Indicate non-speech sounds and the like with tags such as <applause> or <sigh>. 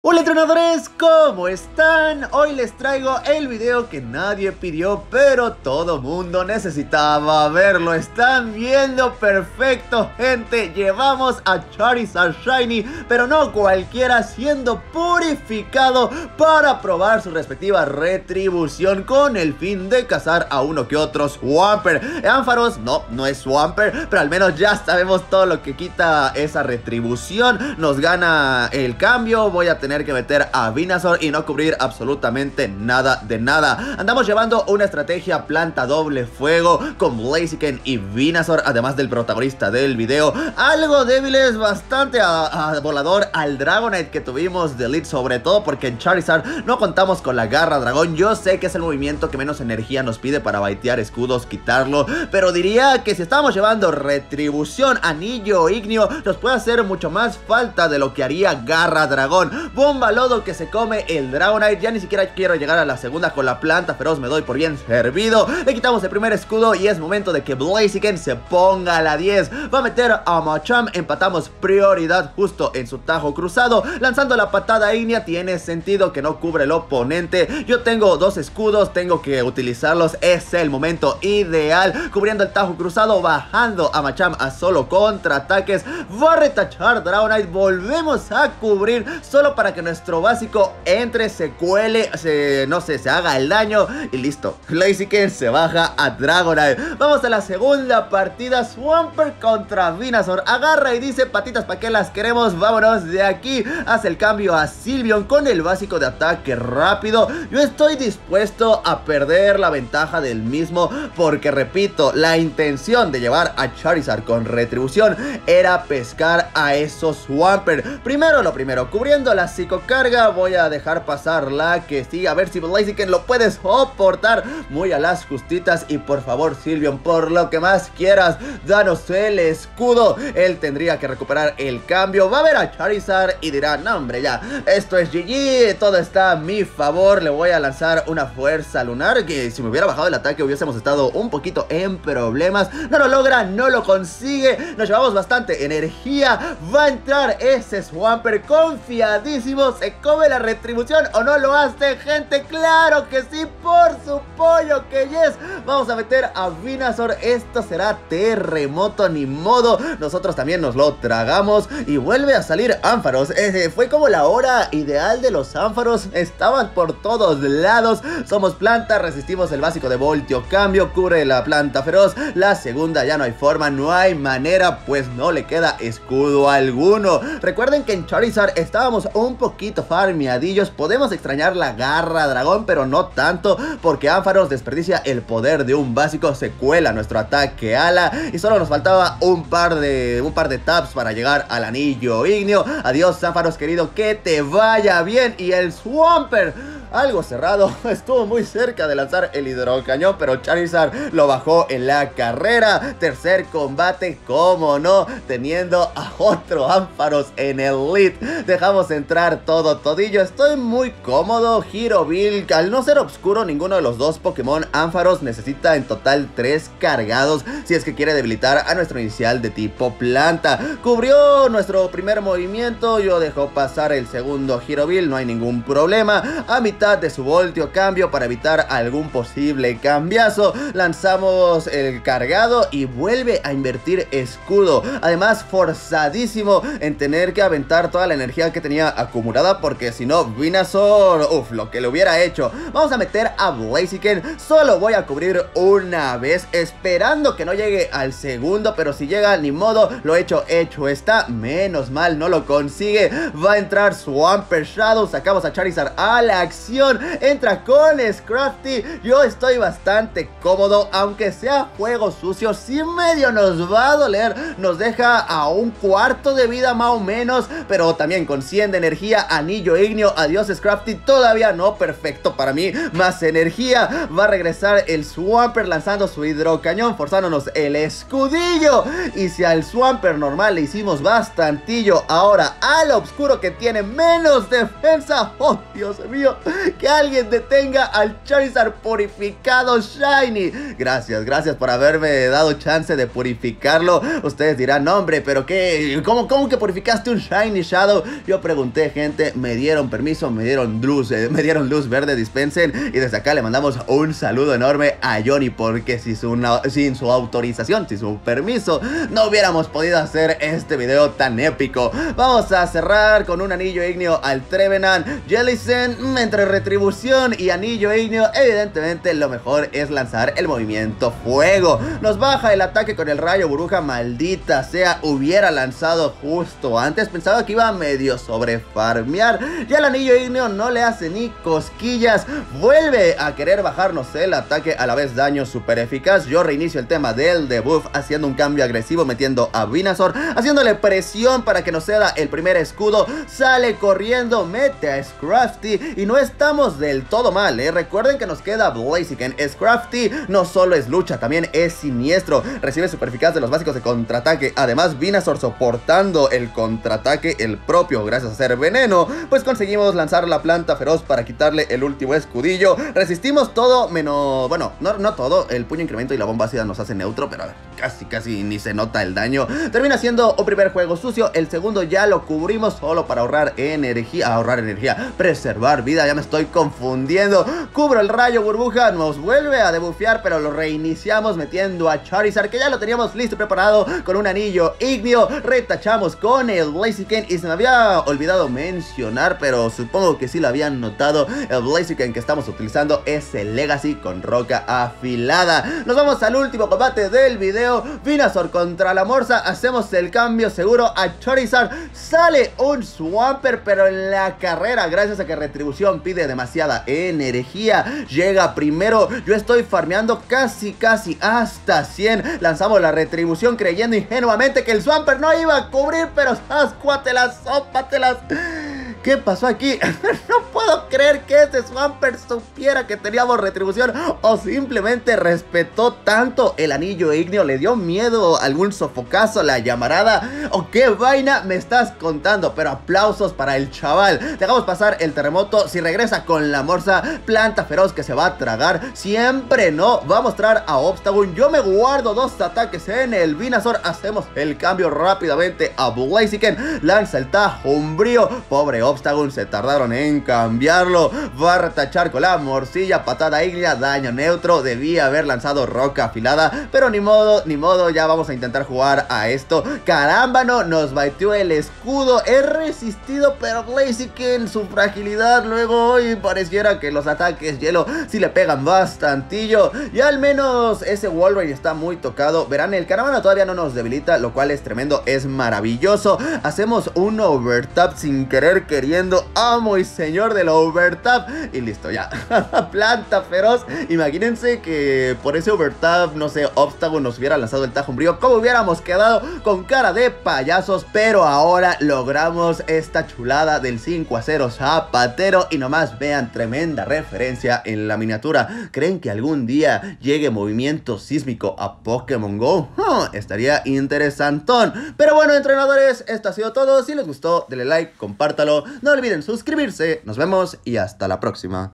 Hola entrenadores, ¿cómo están? Hoy les traigo el video que nadie pidió, pero todo mundo necesitaba verlo. Están viendo perfecto, gente. Llevamos a Charizard Shiny, pero no cualquiera, siendo purificado para probar su respectiva retribución con el fin de cazar a uno que otro Swampert. Ánfaros, no, no es Swampert, pero al menos ya sabemos todo lo que quita esa retribución. Nos gana el cambio, voy a tener tener que meter a Vinazor y no cubrir absolutamente nada de nada. Andamos llevando una estrategia planta doble fuego con Blaziken y Vinazor, además del protagonista del video. Algo débil es bastante a, volador al Dragonite que tuvimos de lead, sobre todo porque en Charizard no contamos con la garra dragón. Yo sé que es el movimiento que menos energía nos pide para baitear escudos, quitarlo, pero diría que si estamos llevando retribución, anillo ignio, nos puede hacer mucho más falta de lo que haría garra dragón. Bomba lodo que se come el Dragonite. Ya ni siquiera quiero llegar a la segunda con la planta feroz. Me doy por bien servido. Le quitamos el primer escudo y es momento de que Blaziken se ponga a la 10. Va a meter a Machamp. Empatamos prioridad justo en su tajo cruzado. Lanzando la patada ígnea. Tiene sentido que no cubre el oponente. Yo tengo dos escudos. Tengo que utilizarlos. Es el momento ideal. Cubriendo el tajo cruzado. Bajando a Machamp a solo contraataques. Va a retachar Dragonite. Volvemos a cubrir solo para que nuestro básico entre, se cuele, se, no sé, se haga el daño y listo. <laughs> Blaziken se baja a Dragonite. Vamos a la segunda partida. Swampert contra Vinazor. Agarra y dice, patitas, ¿para qué las queremos? Vámonos de aquí. Hace el cambio a Silvion con el básico de ataque rápido. Yo estoy dispuesto a perder la ventaja del mismo porque, repito, la intención de llevar a Charizard con retribución era pescar a esos Swampert. Primero lo primero, cubriendo las psicocarga. Voy a dejar pasar la que sí. A ver si Blaziken lo puedes soportar. Muy a las justitas. Y por favor, Silvion, por lo que más quieras, danos el escudo. Él tendría que recuperar el cambio. Va a ver a Charizard y dirá, no hombre, ya. Esto es GG. Todo está a mi favor. Le voy a lanzar una fuerza lunar. Que si me hubiera bajado el ataque hubiésemos estado un poquito en problemas. No lo logra, no lo consigue. Nos llevamos bastante energía. Va a entrar ese Swampert confiadísimo ¿Se come la retribución o no lo hace, gente? ¡Claro que sí! ¡Por su pollo que yes! Vamos a meter a Vinazor. Esto será terremoto, ni modo. Nosotros también nos lo tragamos. Y vuelve a salir Ánfaros. fue como la hora ideal de los Ánfaros. Estaban por todos lados. Somos planta, resistimos el básico de Voltio. Cambio, cubre la planta feroz. La segunda ya no hay forma, no hay manera, pues no le queda escudo alguno. Recuerden que en Charizard estábamos un poquito farmeadillos. Podemos extrañar la garra dragón, pero no tanto, porque Ánfaros desperdicia el poder de un básico, se cuela nuestro ataque ala y solo nos faltaba un par de un par de taps para llegar al anillo ignio. Adiós, Ánfaros querido, que te vaya bien y el Swampert algo cerrado. <laughs> Estuvo muy cerca de lanzar el hidrocañón, pero Charizard lo bajó en la carrera. Tercer combate, como no, teniendo a otro Ánfaros en el lead. Dejamos entrar todo todillo. Estoy muy cómodo. Bill, al no ser oscuro, ninguno de los dos Pokémon Ánfaros necesita en total tres cargados si es que quiere debilitar a nuestro inicial de tipo planta. Cubrió nuestro primer movimiento. Yo dejo pasar el segundo Bill, no hay ningún problema. A mi de su voltio cambio para evitar algún posible cambiazo. Lanzamos el cargado y vuelve a invertir escudo. Además, forzadísimo en tener que aventar toda la energía que tenía acumulada porque si no, Vinazor, uff, lo que le hubiera hecho. Vamos a meter a Blaziken. Solo voy a cubrir una vez esperando que no llegue al segundo, pero si llega, ni modo, lo hecho, hecho está. Menos mal, no lo consigue. Va a entrar Swampert Shadow. Sacamos a Charizard a la acción Entra con Scrafty. Yo estoy bastante cómodo, aunque sea juego sucio. Si medio nos va a doler, nos deja a un cuarto de vida más o menos. Pero también con 100 de energía, anillo ignio. Adiós Scrafty, todavía no perfecto para mí. Más energía. Va a regresar el Swamper lanzando su hidrocañón, forzándonos el escudillo. Y si al Swamper normal le hicimos bastantillo, ahora al oscuro que tiene menos defensa. Oh, Dios mío. Que alguien detenga al Charizard purificado Shiny. Gracias, gracias por haberme dado chance de purificarlo. Ustedes dirán, hombre, pero qué, ¿cómo, cómo que purificaste un Shiny Shadow? Yo pregunté, gente, me dieron permiso, me dieron luz, eh, me dieron luz verde, dispensen. Y desde acá le mandamos un saludo enorme a Johnny, porque si sin su autorización, sin su permiso, no hubiéramos podido hacer este video tan épico. Vamos a cerrar con un anillo ignio al Trevenant, Jellicent, entre retribución y anillo ignio, evidentemente lo mejor es lanzar el movimiento fuego. Nos baja el ataque con el rayo burbuja, maldita sea, hubiera lanzado justo antes, pensaba que iba medio sobre farmear. Ya el anillo ignio no le hace ni cosquillas, vuelve a querer bajarnos el ataque, a la vez daño super eficaz. Yo reinicio el tema del debuff haciendo un cambio agresivo, metiendo a Vinazor, haciéndole presión para que nos ceda el primer escudo, sale corriendo, mete a Scrafty y no estamos del todo mal, ¿eh? recuerden que nos queda Blaziken, Scrafty no solo es lucha, también es siniestro, recibe super eficaz de los básicos de contraataque, además Vinazor soportando el contraataque, el propio, gracias a ser veneno, pues conseguimos lanzar la planta feroz para quitarle el último escudillo, resistimos todo menos, bueno, no, no todo, el puño incremento y la bomba ácida nos hace neutro, pero casi casi ni se nota el daño, termina siendo un primer juego sucio, el segundo ya lo cubrimos solo para ahorrar energía, ahorrar energía, preservar vida, ya me estoy confundiendo. Cubro el rayo burbuja, nos vuelve a debufear, pero lo reiniciamos metiendo a Charizard, que ya lo teníamos listo preparado con un anillo ignio. Retachamos con el Blaziken y se me había olvidado mencionar, pero supongo que sí lo habían notado. El Blaziken que estamos utilizando es el Legacy con roca afilada. Nos vamos al último combate del video. Vinazor contra la Morsa, hacemos el cambio seguro a Charizard. Sale un Swamper, pero en la carrera, gracias a que Retribución pide demasiada energía, llega primero. Yo estoy farmeando casi, casi hasta 100. Lanzamos la Retribución creyendo ingenuamente que el Swamper no iba a cubrir, pero ¡sascuatelas! ¡Sópatelas! ¿Qué pasó aquí? <laughs> no puedo creer que ese Swampert supiera que teníamos retribución o simplemente respetó tanto el anillo ignio, le dio miedo algún sofocazo, la llamarada o qué vaina me estás contando, pero aplausos para el chaval. Dejamos pasar el terremoto, si regresa con la morsa, planta feroz que se va a tragar, siempre no, va a mostrar a Obstagoon, yo me guardo dos ataques en el Vinazor, hacemos el cambio rápidamente a Blaziken, lanza el Tajo Umbrío, pobre Obstagoon se tardaron en cambiarlo. Va a retachar con la morcilla, patada iglia, daño neutro. Debía haber lanzado roca afilada, pero ni modo, ni modo, ya vamos a intentar jugar a esto. Caramba, no, nos baiteó el escudo. He resistido, pero Blaziken, su fragilidad luego hoy pareciera que los ataques hielo sí le pegan bastantillo. Y al menos ese Wolverine está muy tocado. Verán, el caravana todavía no nos debilita, lo cual es tremendo, es maravilloso. Hacemos un overtap sin querer que queriendo, amo y señor del overtap. Y listo, ya. <laughs> Planta feroz. Imagínense que por ese overtap, no sé, Obstacle nos hubiera lanzado el tajo umbrío. Como hubiéramos quedado con cara de payasos. Pero ahora logramos esta chulada del 5 a 0 zapatero. Y nomás vean, tremenda referencia en la miniatura. ¿Creen que algún día llegue movimiento sísmico a Pokémon Go? <laughs> estaría interesantón. Pero bueno, entrenadores, esto ha sido todo. Si les gustó, denle like, compártalo. No olviden suscribirse. Nos y hasta la próxima.